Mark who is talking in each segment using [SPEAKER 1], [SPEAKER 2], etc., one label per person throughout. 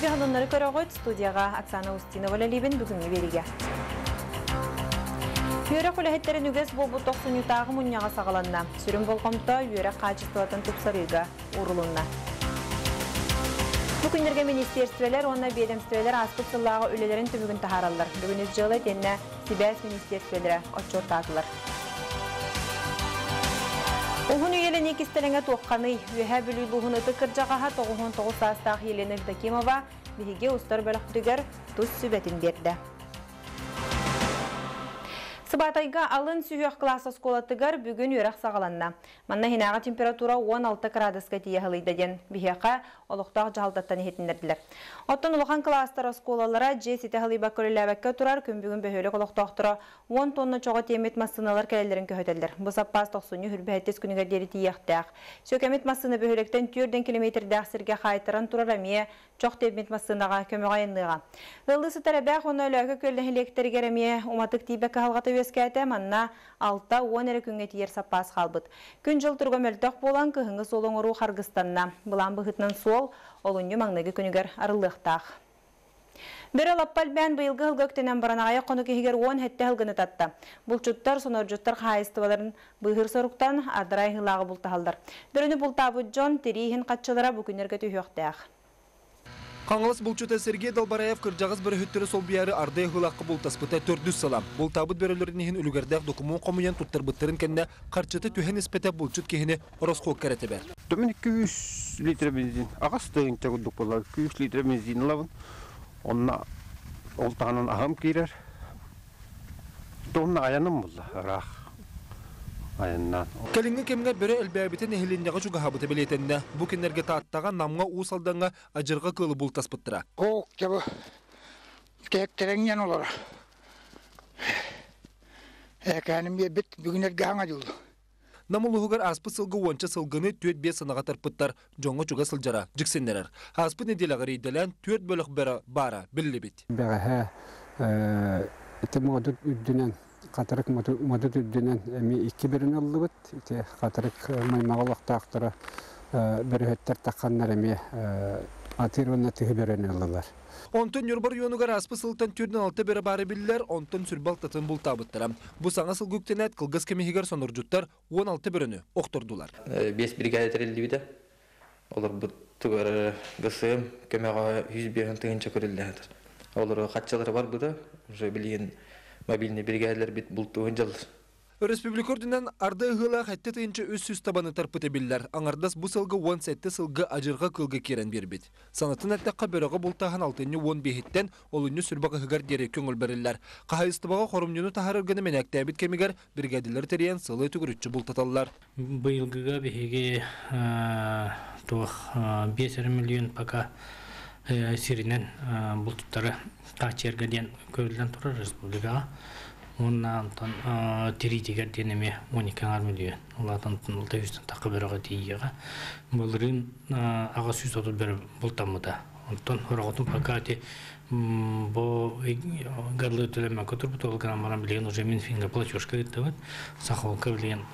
[SPEAKER 1] Эфирге ханымнары көрөгөт студияға Оксана Устинова ләлибін бүгінгі береге. Үйрі құләхеттерін үгес бұл бұл тоқсын ютағы мұнияға сағаланна. Сүрін болғымта үйрі қачыстылатын тұпсарыға урулунна. Бүгіндерге министерствелер, онна ведомствелер аспыт сыллағы үлелерін түбігін тахаралар. Бүгін жылы денне Сибәс министерствелері отчеттатылар. Уһун үйелі некістеліңе тоққаны үйәе бүлі бұғыны тоғығын тоғы састақ Елена Евдокимова бігі ұстар бөліқтігер тұз сүбетін берді. Сыбатайга алын сүйек класс сколатыгар бүгін өрәк сағаланна. Манна хинаға температура 16 градуска тие хылыйда ден. Бихеқа олықтақ жағалдаттан ехетіндерділер. Оттан улахан класстар сколалара же сите хылыйба көріләбәкке турар күн бүгін бөхөлік олықтақтыра 10 тонна чоға темет масыналар кәлелерін көһөтелдер. Бұл саппас 90 хүрбәттес күнігер дері тиектәк. Сөкемет масыны бөхөліктен 4 километр дәқсірге қайтыран турар әмие чоқ темет масынаға көмеғайынныға. Ылысы тәрәбәқ оны өлігі көлі электргер әмие уматык тибәкі халғаты өскәті манна алта 10 әрі күнге тиер саппас қалбыт. Күн жыл тұрғы мөлтөк болан солың ұру Харгыстанна. Бұлан бұғытнын сол, олыню маңныгы күнігер арылықтақ. Бір алаппал бән бұйылғы ғылгөктенен баранағая қоны кегер 10 хәтті ғылғыны татты. Бұл жұттар, сонор жұттар қайыстываларын бұйғыр соруқтан ардырай ғылағы бұлтағалдар. Біріні бұлтабы Джон Терейхін қатшылара бүкінерге түйіқтәқ.
[SPEAKER 2] Қаңылыс бұлчыта Сергей Долбараев кыржағыз бір хүттері сол бияры арды ғылаққы бұл таспыта төрдүс салам. Бұл табыт бөрілерінен үлгердәк документ қомуян тұттар бұттарын кәнне қарчыты түхен іспеті бұлчыт кехіне оросқо кәрәті бәр.
[SPEAKER 3] Төмен 200 литр бензин. Ағас күдік болар. 200 литр бензин лавын. Онна. Аяннан.
[SPEAKER 2] Кәліңгі кемге бірі әлбәбітін әхіліндегі жүгі хабыты білетінді. Бұ кенерге тааттаға намға усалдаңға ажырға кылы бұл таспыттыра.
[SPEAKER 4] Оқ жабы кәктереңнен олар. Әкәнім бет бүгінерге аңа жылды.
[SPEAKER 2] Намылығығар аспы сылғы онча сылғыны төт бес сынаға тарпыттар, жоңы чуға сылжара, жіксендерер. Аспы неделағырейделен төт бөлік бәрі бара, білі бет.
[SPEAKER 5] Үддүнен катырык модут үддүнен эми икки берин ыллыбыт ите катырык маймагалактаактара берөһөттер такканнар эми атырына тыгы берен ыллылар
[SPEAKER 2] Онтон Нюрбар юнугар аспы сылтан түрден алты бері бары білілер, онтон сүрбал татын бұл табыттыра. Бұ саңа сыл күктенет кылгыз кемегер соныржуттар 16 біріні оқтырдулар.
[SPEAKER 6] бес бригада терилди биде. Олар бу тугар гысым көмөгө 100 берен тыгынча көрүлдү. Олар катчалары бар буда, уже билген мобильный бригадалар бит бул тугын жыл.
[SPEAKER 2] Республикордынан арды ыгыла хәтте тыйынчы өз сүз табаны тарпыты билләр. Аңардас бу сылгы 17 сылгы ажырга кылгы керен бербит. Санатын әттәкка бөрөгө бултахан 6-нчы 10 бехиттен олунны сүрбагы хыгар дере көңүл берилләр. Кахайыстыбага хорумнюну таһарыргыны менәктә бит кемигер бригадалар терен сылы түгүрүччү бултаталлар.
[SPEAKER 7] быйылгыга биһиги туох бес миллион пока сиринен бултуттары тачерге ден көрүлден турар республикага онна антон теритигер денеме он эки миллион улатан улта жүзден такы бирога тиега булрын ага сүз отуз бир бултамыда онтон хороготун пока ти бо гарлы төлөмө көтүрүп толган баран билген уже минфинга платежка гыттабыт сахолка билген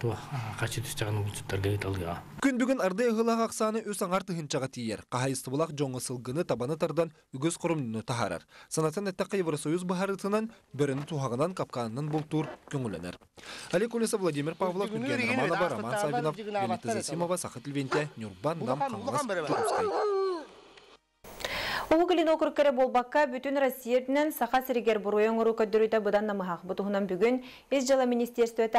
[SPEAKER 7] то качы түстөгөн булчуттарга гыталга
[SPEAKER 2] Күн бүгін арды ыгылах аксаны өс аңар тыһынчаға тиер. Кахайысты булак жоңы сылгыны табаны тардан үгөз құрымны тахарар. Санатын әттәққа Евросоюз бахарытынан біріні тухағынан капканынан бултур көңіленер. Олег Улеса, Владимир Павлов, Романова, Роман Савинов, Венита Засимова, Сахат Львенте, Нюрбан, Нам, Қаңғас, Чурускай.
[SPEAKER 1] Угылин округкere болбакка бүтүн Россияден саха сиригер буруяң уру көддөрүтә будан намахак бутуһунан бүгүн эс жала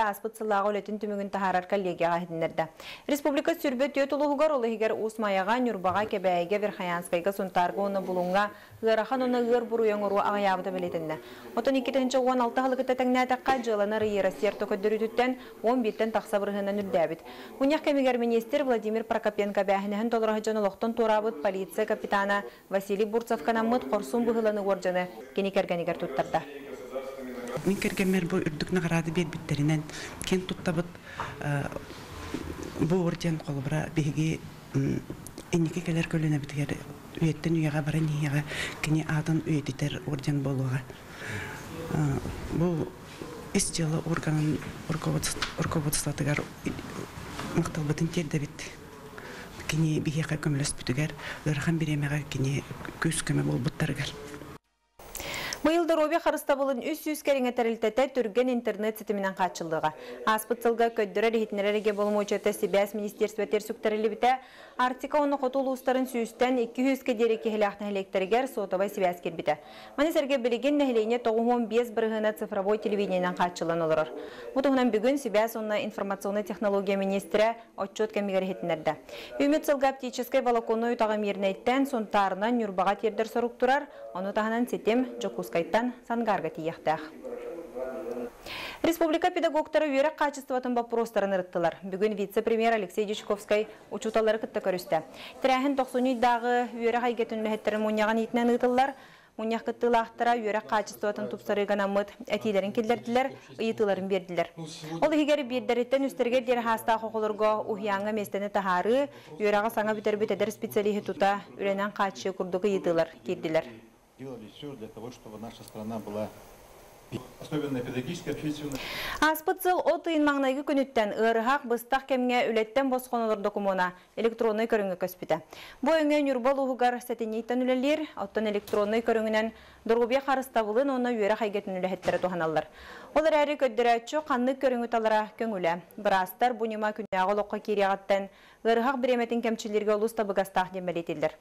[SPEAKER 1] аспыт сыллагы олетін түмүгүн тахарар коллегияга хидинерде. Республика сүрбө төт улугар улыгер усмаяга Нюрбага кебәйге Верхаянскайга сунтарга уны булунга ырахан уны ыр буруяң уру агаябыда белетинне. Отон 2-16 халыгыта тәңнәтәкка жыланы рый Россия көддөрүтүттен 11-тен такса бырыһынан үрдәбит. Уньяк кемигер министр Владимир Прокопенко бәһинәһен толырга жонолоктон турабыт полиция капитана Василий Бурцовкана мыт корсун быһыланы горжаны кеникергенигер туттарда.
[SPEAKER 8] Мин кергемер бу үрдүк награды бербиттеринен кен туттабыт бу орден колбра биги эннике келер көлөнө битер үйеттен үйяга бара нияга кини атын үйетитер орден болуга бу ис жылы органын руководствотыгар макталбытын тердебит кини биһиэхэ көмөлөс бүтүгэр ырахан биремега кини күс көмө болбуттарыгар
[SPEAKER 1] Быйылды Робе Харыстабылын үс үс түрген интернет сетімінен қатшылдыға. Аспытсылға көддірі рейхетнерерге болмойчаты Сибәс Министерство терсүктәрілі біті Артика оны қотул ұстарын сүйістен 200 кедері кехіліқтің электергер сотабай Сибәс кербіті. Манисерге білеген нәхілейіне 95 бірғына цифровой телевидениенен қатшылын олырыр. Бұтығынан бүгін Сибәс онна информационный технология министрі отчет кәмігер хетінерді. Үмет сылға оптической волоконной тағы мернейттен сонтарынан нүрбаға тердер сұрық тұрар, оны тағынан сетем Жокускайттан сангарга тияқтақ. Республика педагогтары үйерек качествотын вопростарын ырыттылар. Бүгін вице-премьер Алексей Дешковскай учуталары кытта көрісті. Тірәхін 90-дағы үйерек айгетін үліхеттерін мұнияған етінен ұтылар, Мұнияқ кыттылақтара үйерек качествотын тупсарыған амыт әтейлерін келдерділер, ұйытыларын берділер. Ол егері бердереттен үстергер дер хаста қоқылырға ұхияңа местені тахары, саңа бітер бітедер специалихи тута үйренен качы күрдігі етілер, керділер.
[SPEAKER 9] Делали все для того, чтобы наша страна была.
[SPEAKER 1] Аспытсыл о тыйын маңнайгы күніттен ырыхақ быстақ кемге үлеттен босқонылыр докумона электронный көріңі көспіті. Бу өңе нүрбол ұғығар сәтінейтін үлелер, оттан электронный көріңінен дұрғыбе қарыстабылын оны үйері қайгетін үләхеттері туғаналар. Олар әрі көддірәтші қанны көріңі талара көңілі. Бірастар бұнема күнәғы лоққа керияғаттан ырыхақ біреметін кемчілерге олуста бұғастақ демелетелдер.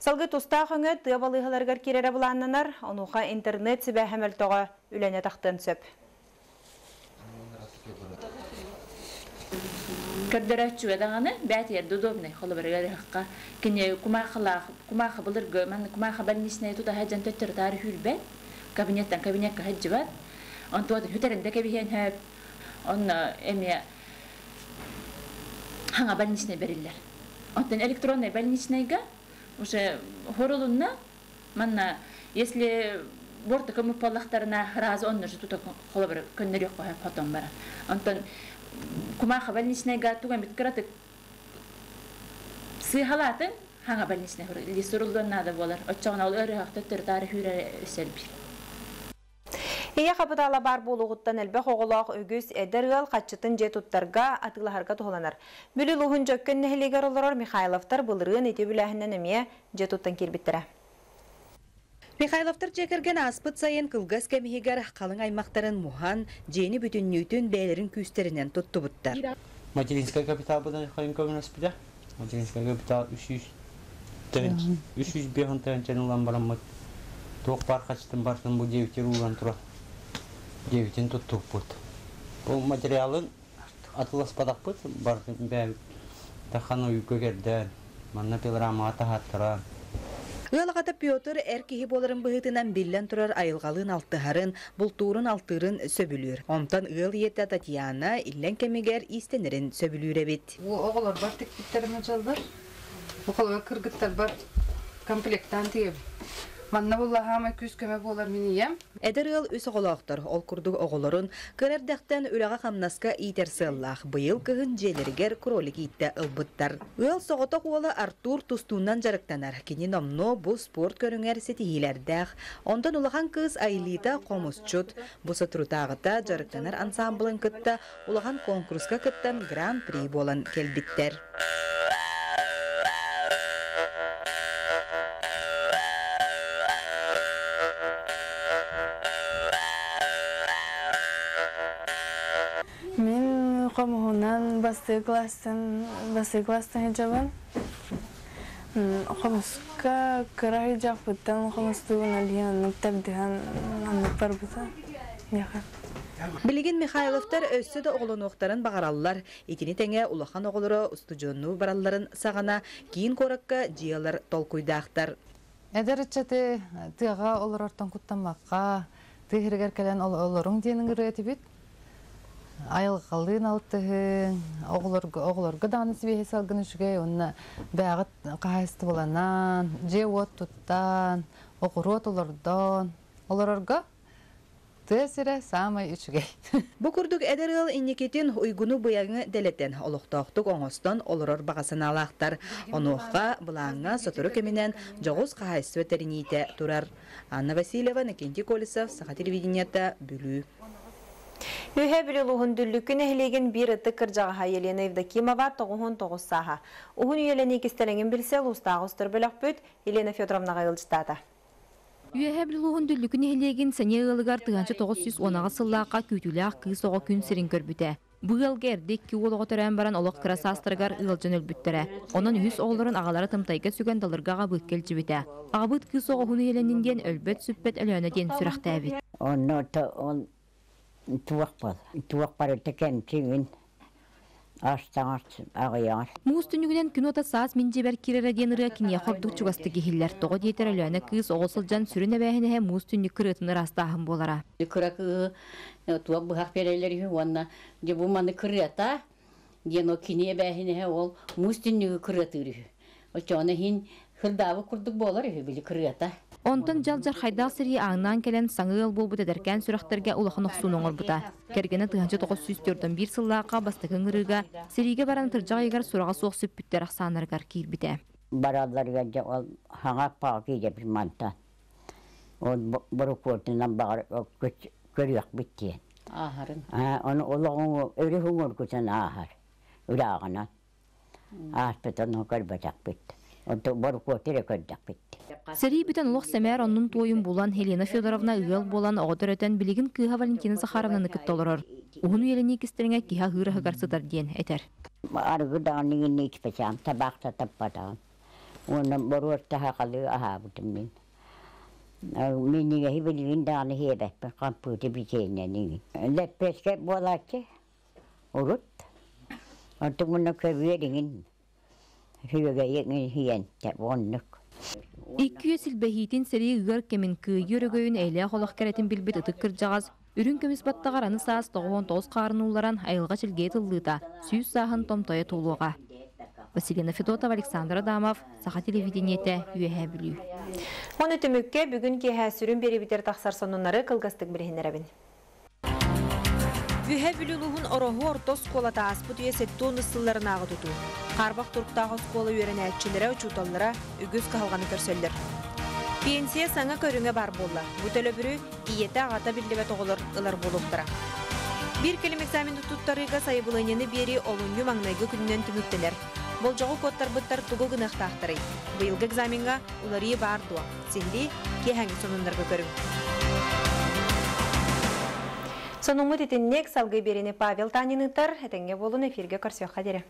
[SPEAKER 1] Салғы тұстақ өңі тыабалығыларғар керері бұланнанар, онуға интернет сібә әмәл тоға үләне тақтын сөп.
[SPEAKER 10] көрдөрөчү даганы бәтер удобный холоберге хакка кине кумахла кумаха булыр гөман кумаха больничный туда хаҗан төттер тары хүлбәт кабинеттан кабинетка хаҗбат он туады хүтерендә кебиһен һәп он эме ханга больничный бериллер. Онтан электронный больничныйга уже хорулунна манна если борта көмүк паллахтарына разы онны же тута холобер көннөр yok потом бара. Онтан кумаха больничныйга туган бит кыратык сыйхалатын ханга больничный надо болар. Оччогона ол өрі хакты төр хүрә өсәлбир
[SPEAKER 1] Ия қапытала бар болуғыттан әлбәқ оғылақ өгіз әдірғал қатчытын же туттарға атылахарға тұғыланар. Бүлі лұғын жөккен нәхілегер оларар Михайловтар бұлырығын ете бүләхінен әмия же туттан кербіттірі.
[SPEAKER 11] Михайловтар жекерген аспыт сайын кылгас кемигер қалың аймақтарын мухан, жені бүтіннүйтін бәлерін күстерінен тұтты бұттар.
[SPEAKER 3] Материнская капитал бұдан қайын көмін аспыда. Материнская капитал 300 тән 300 бехан тән чәнілан барамат. Тоқ бар қачтын барсын бұл девтер ұлан тұра. Девтен тұттық бұд. Бұл материалын атылас падақ бұд, барсын бәл. Тақаны үй көгерден, манна пилрама атахаттыра.
[SPEAKER 11] Ыалағата Петр әркеһи боларын быһытынан биллен турар айылғалын алтыһарын, бултуурун алтырын сөбүлүр. Онтан ыал иетте Татьяна иллен кемигер истенерин сөбүлүр эбит.
[SPEAKER 12] Оғылар бар текпиттеріме жалдар. Оғылар кыргыттар бар тиеп. Манна болла хама күз көмө болар мини ем.
[SPEAKER 11] Эдер ыал үс оголоохтор, ол курдук оголорун кырардахтан үлага хамнаска иитер сыллах. Быйыл кыһын желергер кролик иитте ылбыттар. Ыал соғото куола Артур тустуунан жарыктанар. Кини номно бу спорт көрүңер сетихилердах. Ондан улахан кыз Айлита Комусчут. Бу сотрутагыта жарыктанар ансамблын кытта улахан конкурска кыттан гран-при болан келбиттер.
[SPEAKER 13] Қомуынан басты класстан басты класстан хижабан. Қомуска кыра хижаб бұттан қомустуын алиян мектептен анып бар бұта. Яха.
[SPEAKER 11] Билигин Михайловтар өссө да оголонуктарын багараллар. Итини теңе улахан оголоро устужонну баралларын сагана кийин коракка жиялар толкуйдаактар.
[SPEAKER 12] Эдерчете тыга олорортон куттамакка тыгыргер келен олорун денин бит. Айылгалын алтыһын, оглорго даны сибе салгын үшге, онна бәгыт кайсты боланан, же от туттан, огурот олордон, олорорго самай үчүгей.
[SPEAKER 11] Бу курдук эдерыл инникетин уйгуну буягы делетен олохтоохтук оңостон олорор багасын алаактар. Онуохка булаңга сотуру кеминен жогус кахайсы терините турар. Анна Васильева, Никентий Колесов, Саха телевидениета, Бүлүү.
[SPEAKER 1] Үһә білілуғын дүллікін әхілеген бір ұтты кіржаға Елена Евдокимова тоғуын тоғыз саға. Уғын үйелені кестелеңін білсе, ұстағы ұстыр білік бүт Елена Федоровнаға ғылжыстады.
[SPEAKER 14] Үйәһә білуғын дүллікін әхілеген сәне ғылығар тұғанчы 910 сыллаққа күйтілі ақ күй соғы күн сірін көрбіті. Бұғыл гердік ки олығы төрән баран олық кырасастыргар ылжын өлбүттәрі. Онын үс оғыларын ағалары тымтайға сүгін далыргаға бұт келчібіті. Ағабыт кыз оғы хуны еленінден өлбөт сүппет әлөні ден сүрәқті әбіт.
[SPEAKER 15] Оны он туақ бол. Туақ бар өте кәмчігін. Аштаңар, ағыяр.
[SPEAKER 14] Муус түнігінен күн ота саас минжебер кирere ден ырыа кине хордук чугасты кихиллер. Тоғы дейтер әлөні кыз оғысылжан сүрін әбәхіне муус түнік кырытыны растағын болара.
[SPEAKER 15] Кыракы туа бұхақ берелер онна же бұл маны кырыата ден о кине ол. Очоны хин курдук болар кырыата.
[SPEAKER 14] Онтон жал жар хайдақ сири аңнан келен саңыл болбут эдеркен сүрәхтерге улахан оксун оңорбута. Кергені тыганчы тоғыз сүстөрдөн бир сыллааққа бастықын ырыга сириге баран тыржақ егер сураға соқ сүппүттер ақсаныргар кирбите.
[SPEAKER 15] Баралар гәнҗә ол хаңа паки деп манта. Ол бұру кортынан бар көрөк битти. Ахарын. А, оны. Онто бұру
[SPEAKER 14] Сери бүтін ұлық сәмәр онның тойын болан Хелена Федоровна ұйыл болан оғыдыр өтен білігін кыға Валентина Захаровна ныкыт толырыр. Уғын үйеліне кістеріңе киха ғыры ғығарсыдар ден әтер.
[SPEAKER 15] Арғы табақта. Оны. Хүйеге еңін хиен, тәп оннық.
[SPEAKER 14] Иккүйе силбәхитин сери ыгар кемин кыйы өрөгөйүн эйле холох керетин билбит ытык кыржагас үрүн көмүс баттагар аны саас тоғуон тоғыз қарынууларан айылға чилгей тыллыта сүйүс сааһын томтойо туулуга Василина Федотова, Александр Адамов, Саха телевидениете, Юэхэ Бүлүү.
[SPEAKER 1] Оны түмікке бүгін кеһә сүрін беребитер тақсар сонунары кылгастык бірхенерабин. Үһә бүлүлуһун ороху ортос сколата аспыт үйе сеттуун ысылларын ағы тұту. Қарбақ тұрқтағы скола үйеріне әтчілері үгіз қалғаны көрсөлдір. Пенсия саңа көріңе бар болла. Бұтөлі бүрі киеті ағата білдебе тоғылыр ылар болуқтыра. Bir келім экзамен тұттарыға сайыбылынені бері олуңю маңнайғы күннен түміктелер. Болжағы коттар бұттар тұғы гынақтақтыры. Бұйылғы экзаменға уларии бар дуа. Сенді кехәңі сонындарға көрің. Сонумы тетіннек салғы берені Павел Танинытар, әтенге болын эфирге көрсеуға дере.